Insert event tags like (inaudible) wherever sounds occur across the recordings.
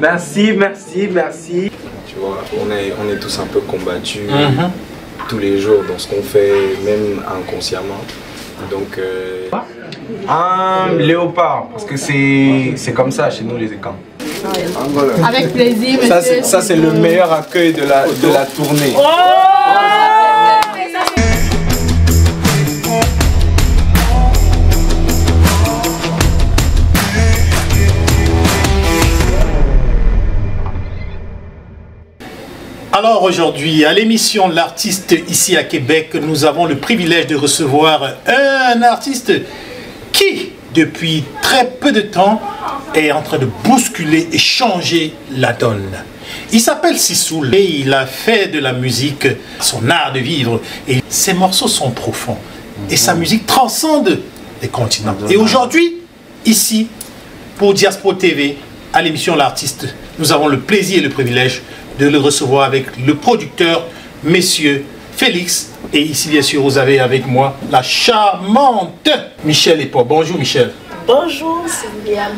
Merci, merci, merci. Tu vois, on est, on est tous un peu combattus tous les jours dans ce qu'on fait, même inconsciemment. Donc, euh, Un léopard, parce que c'est c'est comme ça chez nous les écans. Avec plaisir, monsieur. Ça c'est ça, c'est le meilleur accueil de la, de la tournée. Alors aujourd'hui, à l'émission L'artiste ici à Québec, nous avons le privilège de recevoir un artiste qui, depuis très peu de temps, est en train de bousculer et changer la donne. Il s'appelle Sissoul et il a fait de la musique son art de vivre et ses morceaux sont profonds et sa musique transcende les continents. Et aujourd'hui, ici, pour Diaspora TV, à l'émission L'artiste, nous avons le plaisir et le privilège de le recevoir avec le producteur, messieurs Félix. Et ici, bien sûr, vous avez avec moi la charmante Michel Epo. Bonjour Michel. Bonjour Sylvia.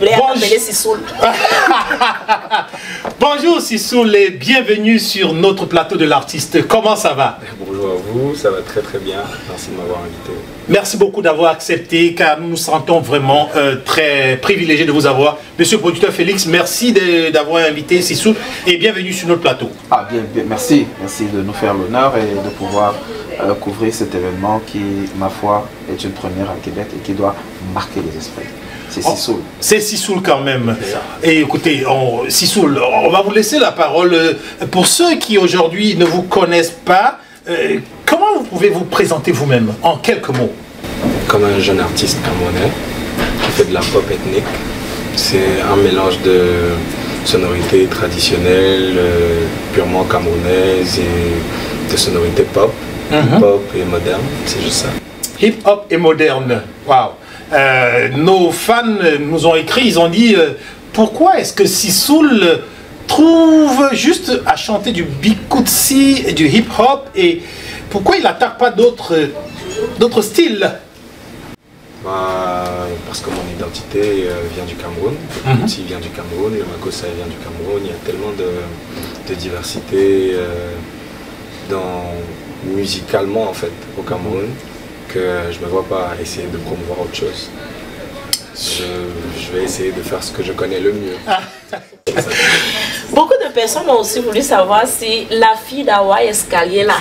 Bonjour. (laughs) Bonjour Sissoul et bienvenue sur notre plateau de l'artiste. Comment ça va? Bonjour à vous, ça va très très bien. Merci de m'avoir invité. Merci beaucoup d'avoir accepté car nous nous sentons vraiment euh, très privilégiés de vous avoir. Monsieur le producteur Félix, merci d'avoir invité Sissoul et bienvenue sur notre plateau. Ah bien, bien, merci, merci de nous faire l'honneur et de pouvoir euh, couvrir cet événement qui, ma foi, est une première à Québec et qui doit marquer les esprits. C'est Oh, Sissoul. C'est Sissoul quand même. Et écoutez, on, Sissoul, on va vous laisser la parole. Pour ceux qui aujourd'hui ne vous connaissent pas, euh, comment vous pouvez vous présenter vous-même en quelques mots? Comme un jeune artiste camerounais qui fait de la pop ethnique, c'est un mélange de sonorités traditionnelles, euh, purement camerounaises et de sonorités pop, pop et moderne, c'est juste ça. Hip-hop et moderne. Waouh. Euh, nos fans nous ont écrit, ils ont dit euh, pourquoi est-ce que Sissoul trouve juste à chanter du bikutsi et du hip-hop et pourquoi il n'attaque pas d'autres d'autres styles? Bah, parce que mon identité euh, vient du Cameroun, le Mhm. Vient du Cameroun, le Makossa vient du Cameroun, il y a tellement de, de diversité euh, dans, musicalement en fait au Cameroun que je ne me vois pas essayer de promouvoir autre chose. Je, je vais essayer de faire ce que je connais le mieux. (laughs) Beaucoup de personnes ont aussi voulu savoir si la fille d'Hawaï Escalier là,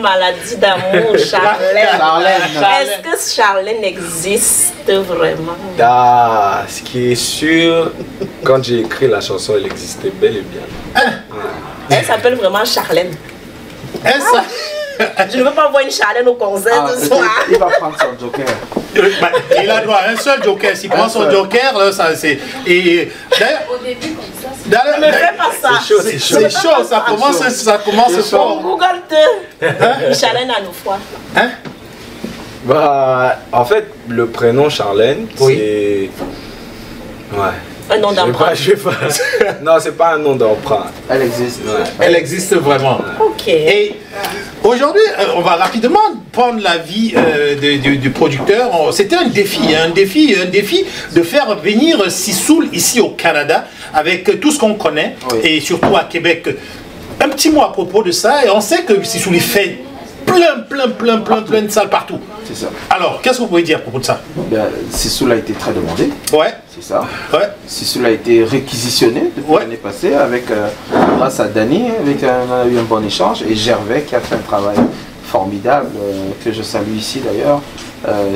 maladie d'amour, (laughs) Charlène. Charlène. Est-ce que Charlène existe vraiment? Ah, ce qui est sûr, quand j'ai écrit la chanson, elle existait bel et bien. Elle s'appelle vraiment Charlène. Est-ce ça (laughs) Je ne veux pas voir une Charlène au concert Ah, ce soir. il va prendre son joker. Bah, Il a droit à un seul joker. S'il prend son seul. joker, là, ça c'est. Et d'ailleurs. d'ailleurs, Ne fais pas ça. C'est chaud, C'est chaud. c'est chaud, ça commence, ça commence fort. Google te. Charlène à nous fois. Hein? Bah, en fait, le prénom Charlène, Oui. c'est. Ouais. Un nom d'emprunt. (laughs) Non, c'est pas un nom d'emprunt. Elle existe. Ouais. Elle existe vraiment. Ok. Et aujourd'hui, euh, on va rapidement prendre l'avis euh, de- du, du producteur. C'était un défi, hein, un défi, un défi de faire venir Sissoul ici au Canada avec tout ce qu'on connaît Oui. et surtout à Québec. Un petit mot à propos de ça. Et on sait que Sissoul fait plein, plein, plein, plein, plein de salles partout. C'est ça. Alors, qu'est-ce que vous pouvez dire à propos de ça? Bien, Sissoul a été très demandé, Ouais, c'est ça. ouais. Sissoul a été réquisitionné depuis Ouais. l'année passée avec, euh, grâce à Dany, avec un, on a eu un bon échange, et Gervais qui a fait un travail formidable, euh, que je salue ici d'ailleurs,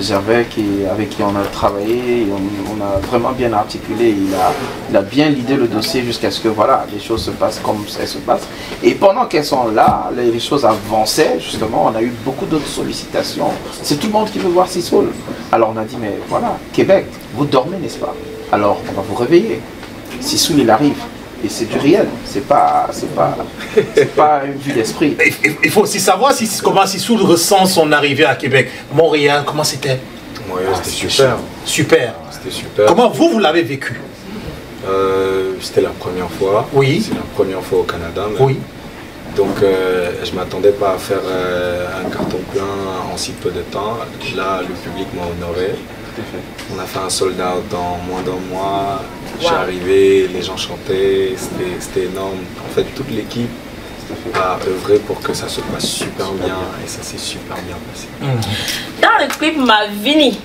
Gervais qui, avec qui on a travaillé, on, a vraiment bien articulé, il a, bien lidé le dossier jusqu'à ce que voilà, les choses se passent comme elles se passent. Et pendant qu'elles sont là, les, les choses avançaient, justement, on a eu beaucoup d'autres sollicitations. C'est tout le monde qui veut voir Sissoul. Alors on a dit, mais voilà, Québec, vous dormez, n'est-ce pas? Alors on va vous réveiller. Sissoul, il arrive. Et c'est du réel, c'est pas, c'est pas, c'est pas une vue d'esprit. Il- faut aussi savoir si, comment Sissoul ressent son arrivée à Québec. Montréal, comment c'était? Montréal, c'était super. Super. C'était super. Comment vous, vous l'avez vécu? Euh, C'était la première fois. Oui. C'est la première fois au Canada. même. Oui. Donc euh, je m'attendais pas à faire euh, un carton plein en si peu de temps. Là, le public m'a honoré. On a fait un sold out dans moins d'un mois. Je suis arrivé, les gens chantaient, c'était- c'était énorme. En fait, toute l'équipe a œuvré pour que ça se passe super bien et ça s'est super bien passé. Dans le clip Mavini,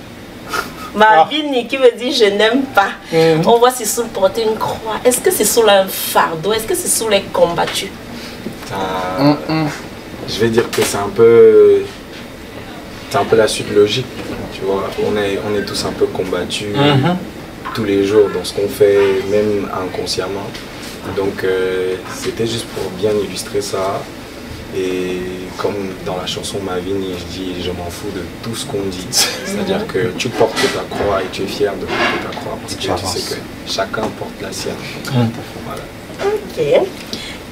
Mavini qui veut dire je n'aime pas, on voit Sissoul porter une croix. Est-ce que c'est sous un fardeau? Est-ce que c'est sous les combattus? Ça- Je vais dire que c'est un peu, c'est un peu la suite logique. Tu vois, on est, on est tous un peu combattus Mhm. Tous les jours dans ce qu'on fait, même inconsciemment. Donc euh, c'était juste pour bien illustrer ça. Et comme dans la chanson Ma vie, je dis je m'en fous de tout ce qu'on dit. (laughs) C'est-à-dire que tu portes ta croix et tu es fier de porter ta croix parce que tu sais que chacun porte la sienne. Voilà. Ok.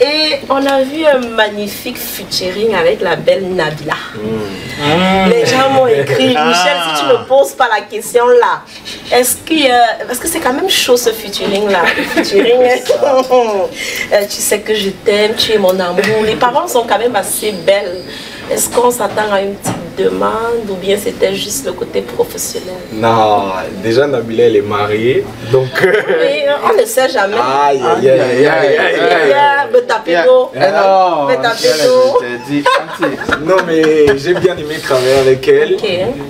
Et on a vu un magnifique featuring avec la belle Nabila. Les gens m'ont écrit, Ah. Michel, si tu ne poses pas la question là, est-ce que. euh, parce que c'est quand même chaud ce featuring là. Featuring, (laughs) euh, tu sais que je t'aime, tu es mon amour. Les paroles sont quand même assez belles. Est-ce qu'on s'attend à une petite demande ou bien c'était juste le côté professionnel? Non, déjà Nabila elle est mariée, donc. euh, Oui, on ne sait jamais. Aïe aïe aïe aïe aïe aïe aïe. Yeah, me taper d'eau. Eh non. Non mais j'ai bien aimé travailler avec elle.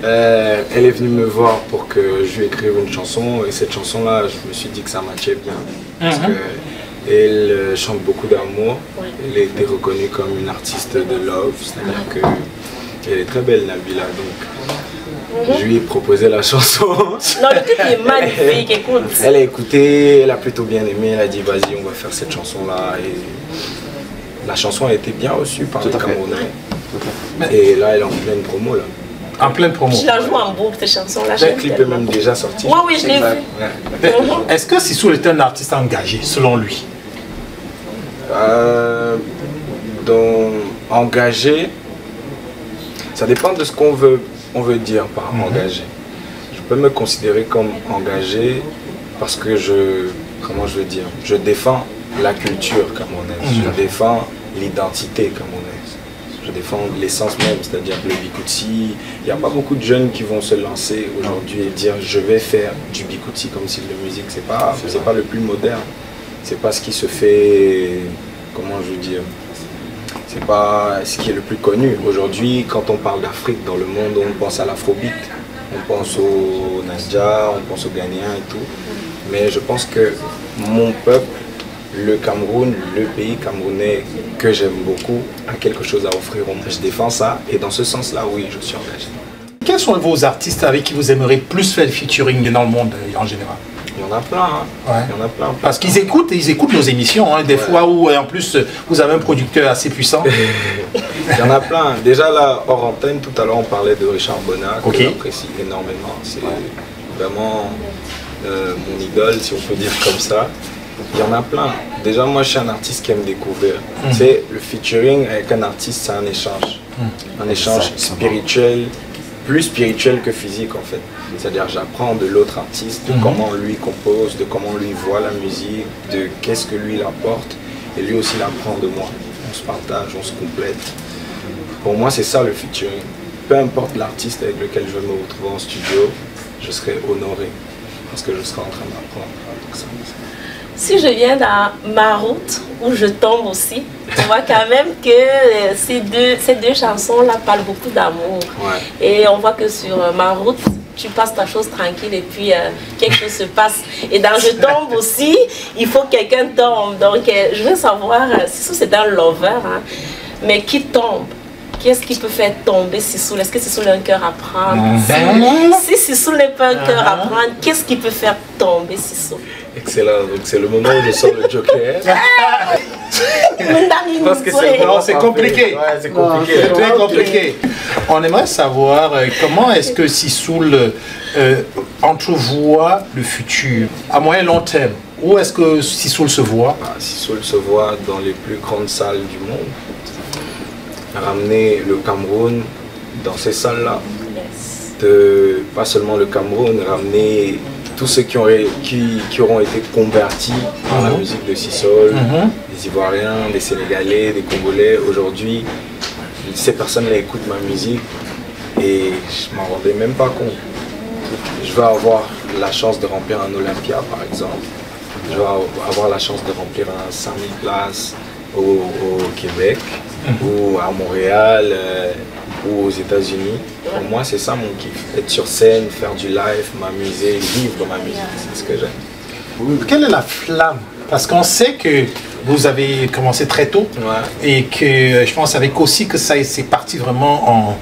Euh, elle est venue me voir pour que je lui écrive une chanson et cette chanson là je me suis dit que ça matchait bien parce que elle euh, chante beaucoup d'amour. Ouais. Elle a été reconnue comme une artiste de love, c'est-à-dire que elle est très belle Nabila donc je lui ai proposé la (laughs) chanson. Non, le clip est magnifique, écoute. Elle a écouté, elle a plutôt bien aimé, elle a dit vas-y on va faire cette chanson là et la chanson a été bien reçue par Tout les. Camerounais. Et là elle est en pleine promo là. En pleine promo. Je la joue en boucle, cette chanson-là. Le clip est même déjà sorti. Oui, oui, je l'ai vu. Mais Est-ce que Sissoul est un artiste engagé, selon lui? Euh, donc, engagé, ça dépend de ce qu'on veut, on veut dire par engagé. Je peux me considérer comme engagé parce que je, comment je veux dire, je défends la culture camerounaise, je défends l'identité camerounaise. Je défends l'essence même, c'est-à-dire le bikutsi, il n'y a pas beaucoup de jeunes qui vont se lancer aujourd'hui et dire je vais faire du bikutsi comme style de musique. C'est pas, c'est pas le plus moderne. C'est pas ce qui se fait, comment je veux dire, c'est pas ce qui est le plus connu. Aujourd'hui, quand on parle d'Afrique dans le monde, on pense à l'afrobeat, on pense au Naija, on pense aux Ghanéens et tout. Mais je pense que mon peuple, le Cameroun, le pays camerounais que j'aime beaucoup, a quelque chose à offrir au monde. Je défends ça et dans ce sens-là, oui, je suis engagé. Quels sont vos artistes avec qui vous aimeriez plus faire le featuring dans le monde en général? Y en a plein, hein. Ouais. Il y en a plein. Parce qu'ils écoutent, ils écoutent nos émissions, hein, des fois où en plus vous avez un producteur assez puissant. (laughs) Il y en a plein. Déjà là, hors antenne, tout à l'heure, on parlait de Richard Bonnat, que j'apprécie énormément. C'est vraiment euh, mon idole, si on peut dire comme ça. Il y en a plein. Déjà, moi, je suis un artiste qui aime découvrir. Tu sais, le featuring avec un artiste, c'est un échange. Un échange spirituel, plus spirituel que physique, en fait. C'est-à-dire, j'apprends de l'autre artiste, de comment lui compose, de comment lui voit la musique, de qu'est-ce que lui il apporte. Et lui aussi, il apprend de moi. On se partage, on se complète. Pour moi, c'est ça le featuring. Peu importe l'artiste avec lequel je vais me retrouver en studio, je serai honoré parce que je serai en train d'apprendre. Si je viens dans ma route où je tombe aussi, tu vois quand même que euh, ces deux, ces deux chansons-là parlent beaucoup d'amour. Ouais. Et on voit que sur euh, ma route, tu passes ta chose tranquille et puis euh, quelque chose se passe. Et dans Je tombe (laughs) aussi, il faut que quelqu'un tombe. Donc euh, je veux savoir euh, si c'est un lover, hein, mais qui tombe? Qu'est-ce qui peut faire tomber Sissoul Est-ce que Sissoul a un cœur à prendre? Mhm. Si Sissoul n'est pas un cœur à prendre, qu'est-ce qui peut faire tomber Sissoul Excellent. Donc c'est le moment où je sors le joker. (laughs) Parce que c'est compliqué. Ouais, c'est compliqué. C'est très compliqué. On aimerait savoir euh, comment est-ce que Sissoul euh, entrevoit le futur à moyen long terme? Où est-ce que Sissoul se voit? Ah, Sissoul se voit dans les plus grandes salles du monde. Ramener le Cameroun dans ces salles-là. De, pas seulement le Cameroun, ramener tous ceux qui, auraient, qui, qui auront été convertis dans la musique de Sissoul, Mhm. Des Ivoiriens, des Sénégalais, des Congolais. Aujourd'hui, ces personnes-là écoutent ma musique et je m'en rendais même pas compte. Je vais avoir la chance de remplir un Olympia, par exemple. Je vais avoir la chance de remplir un 5000 places au, au Québec ou à Montréal euh, ou aux États-Unis. Pour moi, c'est ça mon kiff. Être sur scène, faire du live, m'amuser, vivre ma musique. C'est ce que j'aime. Quelle est la flamme? Parce qu'on sait que vous avez commencé très tôt Ouais. et que euh, je pense avec aussi que ça c'est parti vraiment en,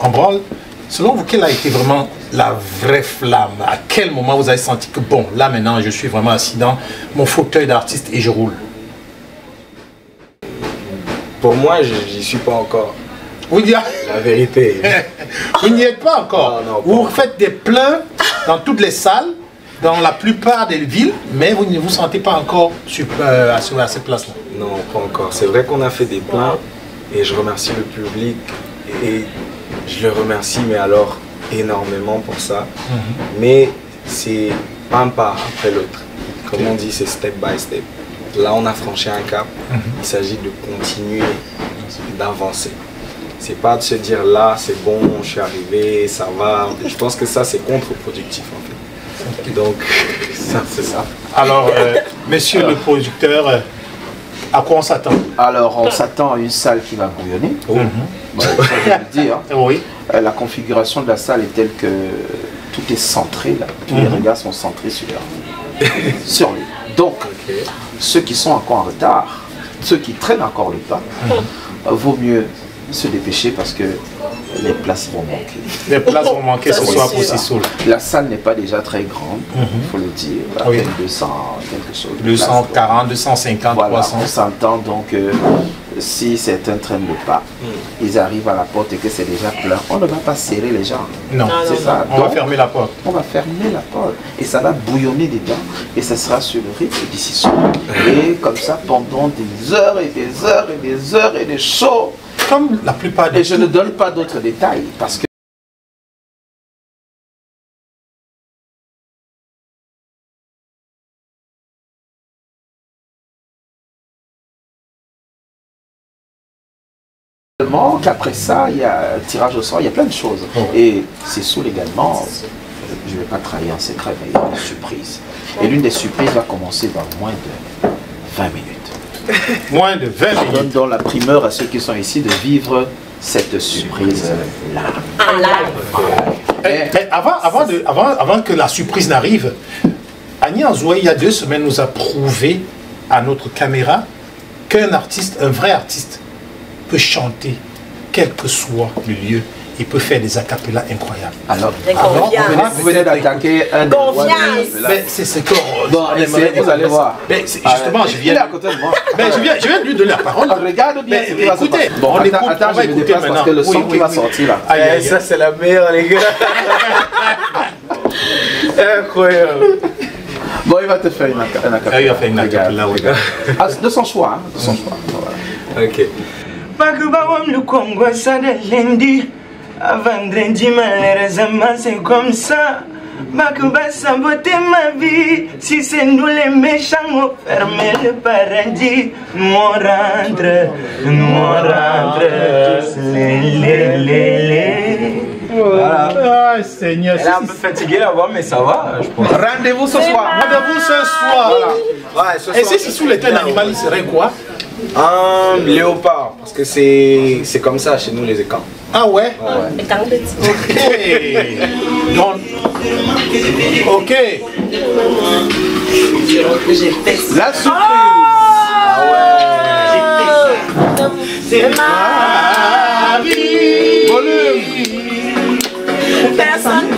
en branle. Selon vous, quelle a été vraiment la vraie flamme? À quel moment vous avez senti que bon, là maintenant je suis vraiment assis dans mon fauteuil d'artiste et je roule? Pour moi, je- j'y suis pas encore. Vous n'y La vérité. (laughs) vous n'y êtes pas encore. Non, non, vous faites des pleins dans toutes les salles, dans la plupart des villes, mais vous ne vous sentez pas encore sur, euh, à, ce- à cette place-là. Non, pas encore. C'est vrai qu'on a fait des plans et je remercie le public et je le remercie, mais alors énormément pour ça. Mais c'est un pas après l'autre. Comme on dit, c'est step by step. Là, on a franchi un cap. Il s'agit de continuer d'avancer. C'est pas de se dire là, c'est bon, je suis arrivé, ça va. Je pense que ça, c'est contre-productif en fait. Donc, ça, c'est ça. Alors, euh, monsieur le producteur, euh, à quoi on s'attend? Alors, on s'attend à une salle qui va bouillonner. Bon, ça, je vais le dire. (laughs) Oui. Euh, La configuration de la salle est telle que tout est centré là. Tous les Mhm. regards sont centrés sur, sur lui. Donc, ceux qui sont encore en retard, ceux qui traînent encore le pas, Mhm. vaut mieux se dépêcher parce que les places vont manquer. Les places vont manquer ce soir pour. Sissoul. La salle n'est pas déjà très grande, il Mhm. faut le dire. À Oui. peine 200, quelque chose. de 240, 250, voilà, 300. on s'entend donc euh, si certains traînent le pas, Hmm. ils arrivent à la porte et que c'est déjà plein, on ne va pas serrer les gens. Non, c'est ça. on va fermer la porte. On va fermer la porte et ça va bouillonner dedans et ça sera sur le rythme d'ici soir. (laughs) Et comme ça pendant des heures et des heures et des heures et des shows. Comme la plupart des Et je ne donne pas d'autres détails parce que qu'après ça, il y a un tirage au sort, il y a plein de choses. Et c'est sous également, je ne vais pas trahir un secret, mais il y a une surprise. Et l'une des surprises va commencer dans moins de 20 minutes. (laughs) Moins de 20 Je donne donc la primeur à ceux qui sont ici de vivre cette surprise-là. Eh, eh, avant, avant, de- avant, avant que la surprise n'arrive, Annie Anzoué, il y a deux semaines, nous a prouvé à notre caméra qu'un artiste, un vrai artiste, peut chanter, quel que soit le lieu, il peut faire des acapellas incroyables. Alors, alors, vous venez d'attaquer un c'est ce qu'on Bon, vous allez voir. Mais justement, je il viens. est à côté de moi. (laughs) Mais je viens, je viens de lui donner la parole. Ah, Regarde bien écoutez. Bon, on attends, écoute, attends, on va écouter déplace parce maintenant. que le son Oui, qui oui, va sortir là. Aïe. ça c'est la meilleure les gars. Incroyable. Bon, il va te faire une aca- un acapella. Il va faire une acapella, oui. regarde. Ah, de son choix, hein, de son (laughs) choix. Voilà. Ok. Bakubawam le Congo ça de lundi à vendredi malheureusement c'est comme ça. Bakuba saboter ma vie. Si c'est nous les méchants on ferme le paradis. Nous on rentre, nous on rentre tous les les les les Voilà. Ah, Seigneur. Elle est un peu fatiguée la voix mais ça va je pense. Rendez-vous ce soir. Rendez-vous ce soir. Ouais, ce Et soir, si Sissou était un animal, il serait quoi? Un léopard, parce que c'est c'est comme ça chez nous les écans. Ah ouais? Ok. Donc, ok. La surprise. Ah ouais. C'est ma vie. Volume. Personne.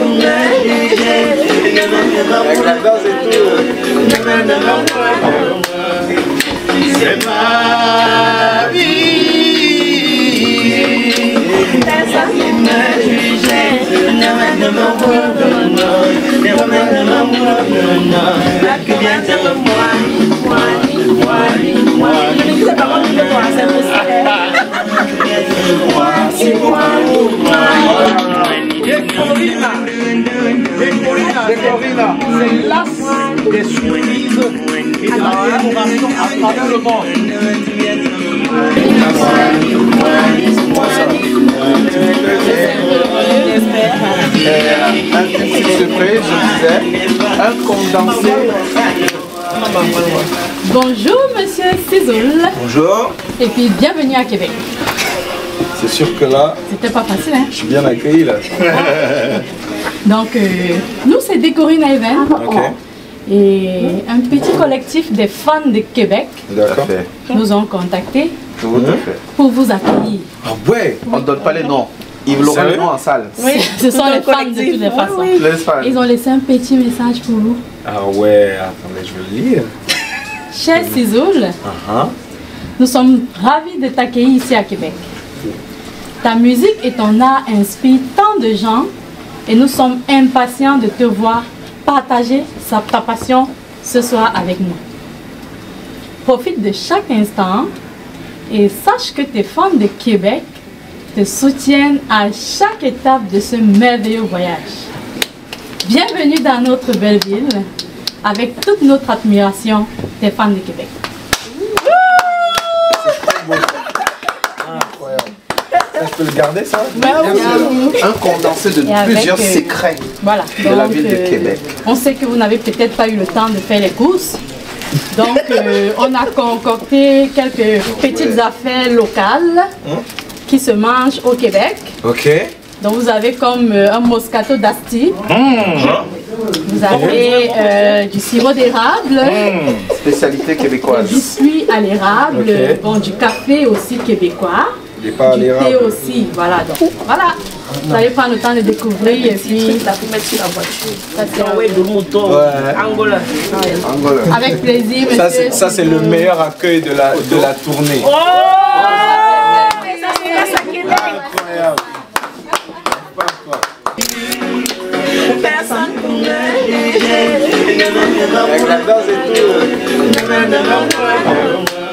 C'est ma vie. C'est l'as des à travers le monde. Un petit surprise, je disais, un condensé. Bonjour, monsieur Cizoul. Bonjour. Et puis, bienvenue à Québec. C'est sûr que là, C'était pas facile, hein? je suis bien accueilli là. (laughs) Donc, euh, nous, c'est Décorina Event. Ok. Et un petit collectif des fans de Québec nous ont contactés Tout à fait. pour vous accueillir. Ah ouais? On ne donne pas les noms. Ils l'auront en salle. Oui, Ce sont les fans de toutes les façons. Oui, pas. Ils ont laissé un petit message pour vous. Ah ouais, attendez, je vais le lire. Cher Cizoul, Ah nous sommes ravis de t'accueillir ici à Québec. Ta musique et ton art inspirent tant de gens et nous sommes impatients de te voir partager sa, ta passion ce soir avec nous. Profite de chaque instant et sache que tes fans de Québec te soutiennent à chaque étape de ce merveilleux voyage. Bienvenue dans notre belle ville avec toute notre admiration des fans de Québec. Je peux le garder ça? Un condensé de Et avec, plusieurs euh, secrets Voilà. de la ville de euh, Québec. On sait que vous n'avez peut-être pas eu le temps de faire les courses. Donc, euh, on a concocté quelques petites affaires locales qui se mangent au Québec. Ok. Donc, vous avez comme euh, un moscato d'Asti. Vous avez euh, du sirop d'érable, Spécialité du québécoise. biscuit à l'érable, bon, du café aussi québécois. Pas du thé aussi, voilà. Donc, voilà. Vous allez prendre le temps de découvrir et puis Ça peut mettre sur la voiture. ça c'est Ouais, mouton. Ouais. Angola. Angola. avec plaisir, monsieur. Ça, c'est, ça, c'est le meilleur accueil de la, de la tournée. Oh juger. Avec la danse et tout.